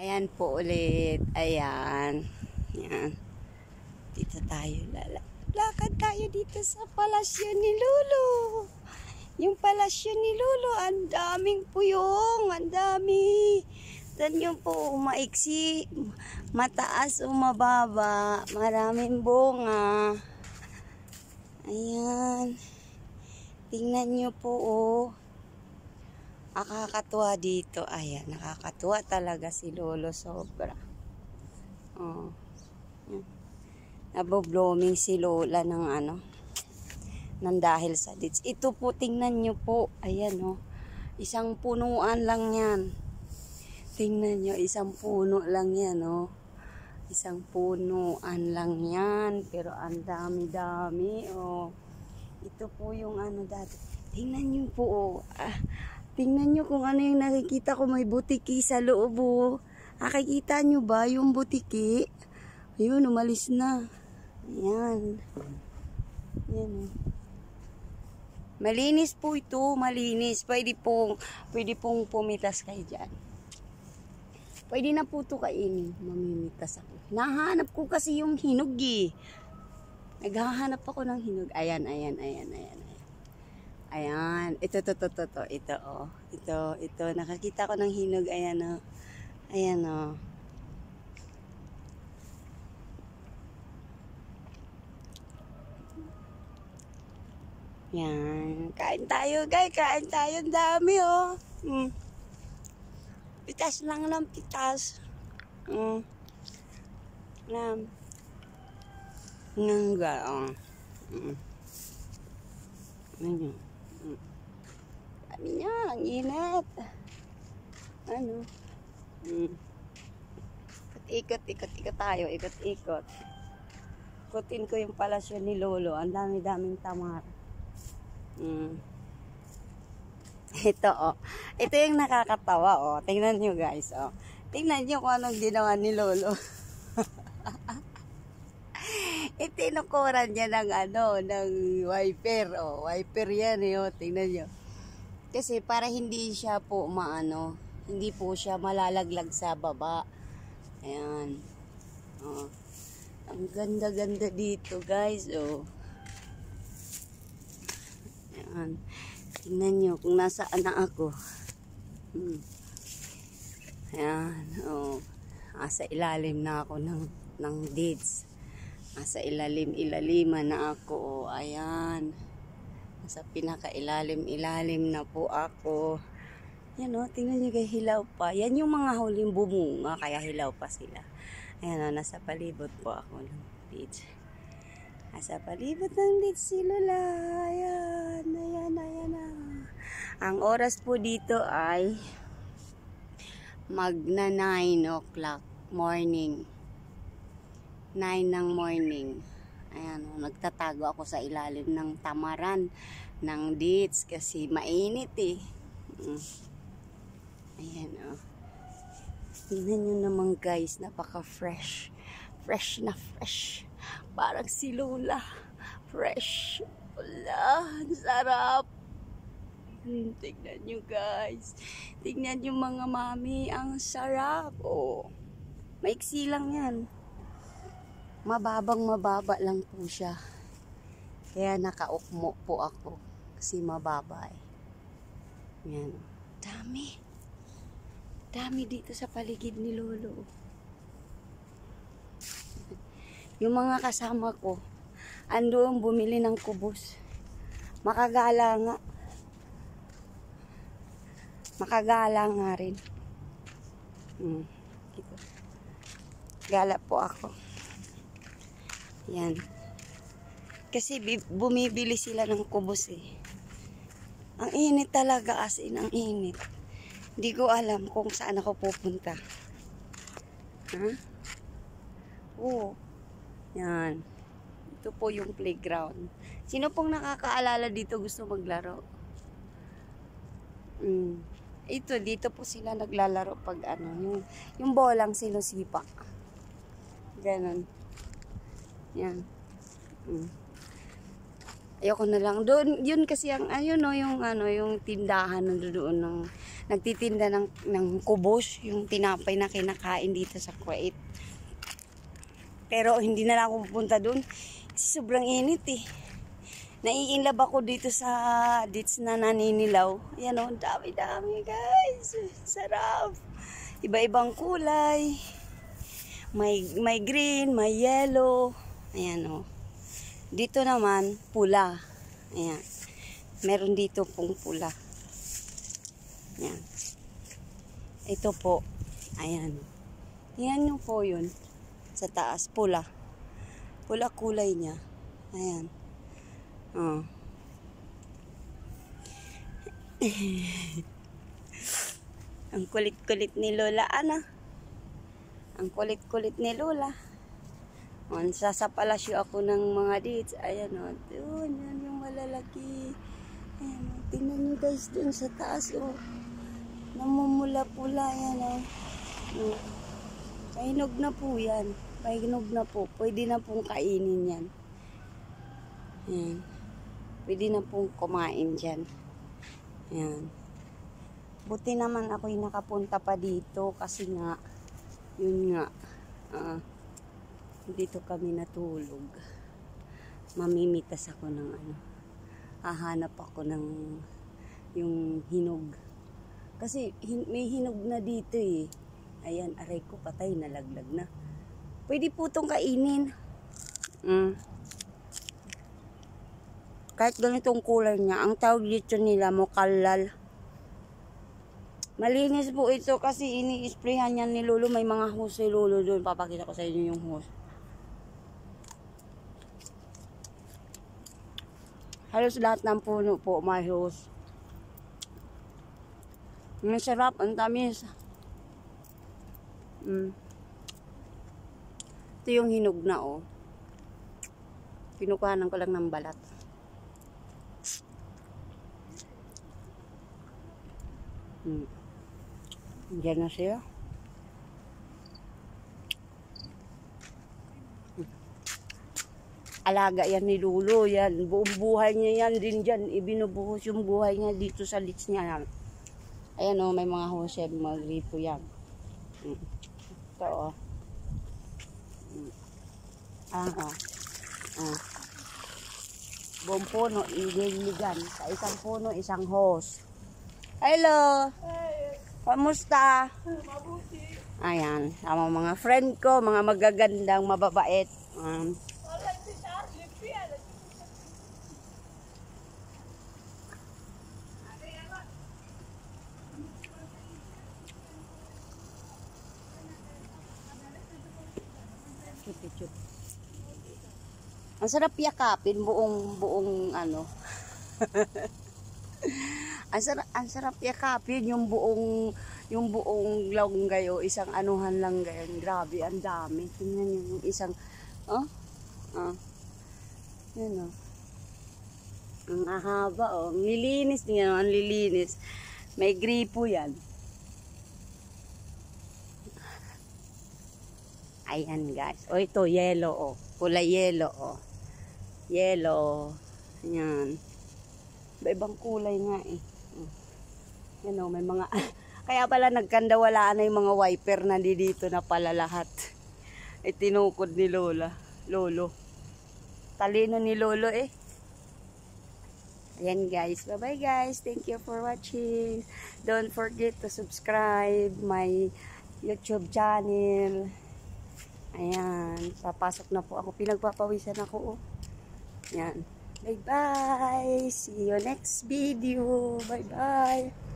Ayan po ulit. Ayan. Ayan. Dito tayo. Lala. Lakad tayo dito sa palasyo ni Lolo. Yung palasyo ni Lolo, ang daming puyong. Ang dami. Dan yung po, maiksi, mataas o mababa. Maraming bunga. Ayan. Tingnan nyo po, oh. Nakakatuwa dito. Ayan, nakakatuwa talaga si Lolo sobra. Oh. Nabo-blooming si Lola ng ano, ng dahil sa dits. Ito po, tingnan nyo po. Ayan, oh. Isang punuan lang yan. Tingnan nyo, isang puno lang yan, oh. Isang punuan lang yan. Pero ang dami-dami, oh. Ito po yung ano dati. Tingnan nyo po, oh. Ah, tingnan nyo kung ano yung nakikita ko. May butiki sa loob, oh. Nakikita nyo ba yung butiki? Ayun, umalis na. Ayan. Ayan, oh. Malinis po ito, malinis. Pwede pong, pwede pong pumitas kayo dyan. Pwede na po ito kainin. Mamimitas ako. Nahanap ko kasi yung hinog eh. Naghahanap ako ng hinog. Ayan, ayan, ayan, ayan. Ayan. Ayan. Ito, ito, ito, ito, ito, ito, oh. Ito, ito. Nakakita ko ng hinog. Ayan, oh. Ayan, oh. Yan. Kain tayo, guys. Kain tayo. Ang dami, oh. Mm. Pitas lang ng pitas. Mm. Lam. Nganga, oh. Mm. Ano? Dami niya. Ang init. Ano? Mm. Ikot, ikot, ikot tayo. Ikot, ikot. Ikutin ko yung palasyo ni Lolo. Ang dami-daming tamar. Mm. Ito, oh. Ito yung nakakatawa, oh. Tingnan nyo, guys, oh. Tingnan nyo kung anong ginawa ni Lolo. Itinukuran niya ng ano, ng wiper, oh. Wiper yan, eh, oh. Tingnan nyo. Kasi para hindi siya po maano, hindi po siya malalaglag sa baba. Ayan. Oh. Ang ganda-ganda dito, guys, oh. Ayan. Tingnan nyo kung nasaan na ako. Hmm. Ayan. Oh. Nasa ilalim na ako ng, ng deeds. Nasa ilalim-ilaliman na ako. Oh. Ayan. Nasa pinaka-ilalim-ilalim na po ako. Yan o, tingnan nyo kay hilaw pa. Yan yung mga huling bumunga, kaya hilaw pa sila. Ayan o, nasa palibot po ako ng deeds. Nasa palibot ng deeds si Lola. Ayan, ayan, ayan, ayan. Ang oras po dito ay magna 9 o'clock morning. 9 ng morning. Ayan, nagtatago ako sa ilalim ng tamaran ng dates kasi mainit eh. Mm. Ayan, oh. Tingnan nyo naman guys, napaka-fresh. Fresh na fresh. Parang si Lola. Fresh. Wala, sarap. Tignan nyo guys. Tignan nyo mga mami. Ang sarap. Oh. Maiksi lang yan. Mababang mababa lang po siya. Kaya nakaukmo po ako. Kasi mababa eh. Yan. Dami. Dami dito sa paligid ni Lolo. Yung mga kasama ko, andoon bumili ng kubos. Makagala nga. Makagala nga rin. Hmm. Gala po ako. Yan. Kasi bumibili sila ng kubos eh. Ang init talaga as in, ang init. Hindi ko alam kung saan ako pupunta. Ha? Oo. Yan. Ito po yung playground. Sino pong nakakaalala dito gusto maglaro? Mm. Ito, dito po sila naglalaro pag ano, yung, yung bolang sinusipa. Ganon. Yan. Mm. Ayoko na lang. Doon, yun kasi ang, ayun no, yung ano, yung tindahan nandoon ng, nagtitinda ng, ng kubos, yung tinapay na kinakain dito sa Kuwait. Pero hindi na lang ako pupunta doon. Sobrang init eh. Naiinlab ako dito sa dits na naninilaw. Ayan o, dami-dami guys. Sarap. Iba-ibang kulay. May, may green, may yellow. Ayan o. Dito naman, pula. Ayan. Meron dito pong pula. Ayan. Ito po. Ayan. Tingnan nyo po yun. Sa taas, pula. Pula kulay niya. Ayan. Oh. Ang kulit-kulit ni Lola, ana. Ang kulit-kulit ni Lola. On, sasapalasyo ako ng mga dates. Ayan o. Oh, doon, yan yung malalaki. Ayan o. Oh, tingnan nyo guys doon sa taas o. Oh. Namumula-pula yan o. Pahinog na po yan. Pahinog na po. Pwede na pong kainin yan. Ayan. Pwede na pong kumain dyan. Ayan. Buti naman ako'y nakapunta pa dito kasi nga, yun nga, ah, uh, dito kami natulog. Mamimitas ako ng ano. Hahanap ako ng yung hinog. Kasi hin may hinog na dito eh. Ayan, aray ko patay, nalaglag na. Pwede po itong kainin. Mm. Kahit ganitong kulay niya, ang tawag dito nila mukallal. Malinis po ito kasi ini-sprayhan niya ni Lolo. May mga hose si Lolo doon. Papakita ko sa inyo yung hose. Halos lahat ng puno po may hose. Masarap, ang tamis. Mm. Ito yung hinog na oh. Kinukuhanan ko lang ng balat. Mm. Diyan na siya. Alaga yan ni Lulo. Yan, buong buhay niya yan din dyan. Ibinubuhos yung buhay niya dito sa lits niya. Ayan o, oh, may mga hose, mga gripo yan. Hmm. Ito o. Oh. Hmm. Ah, ah. Ah. Buong puno, ililigan. Sa isang puno, isang hose. Hello! Hey. Kamusta? Mabuti. Ayan, sama mga friend ko, mga magagandang, mababait. Um, Chup-chup. Ang sarap yakapin buong buong ano. ang sarap ang sarap yakapin yung buong yung buong longgay o isang anuhan lang gayon. Grabe, ang dami. Tingnan niyo yung isang oh. Oh. Yan oh. Ang ahaba oh. Ang lilinis niya, ang lilinis. May gripo yan. Ayan guys. O ito, yellow o. Kulay yellow o. Yellow. Ayan. Iba-ibang kulay nga eh. Yan o, may mga... Kaya pala nagkanda wala na yung mga wiper na di dito na pala lahat. Ay tinukod ni Lola. Lolo. Talino ni Lolo eh. Ayan guys. Bye bye guys. Thank you for watching. Don't forget to subscribe my YouTube channel. Ayan, papasok na po ako. Pinagpapawisan ako. Oh. Ayan. Bye-bye. See you next video. Bye-bye.